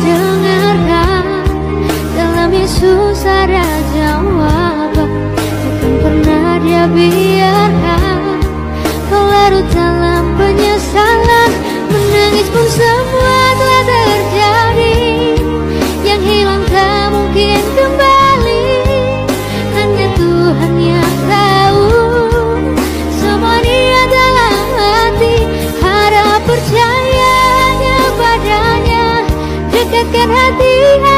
dengarkan Dalam Yesus ada jawaban Takkan pernah dia bilang que tiene día.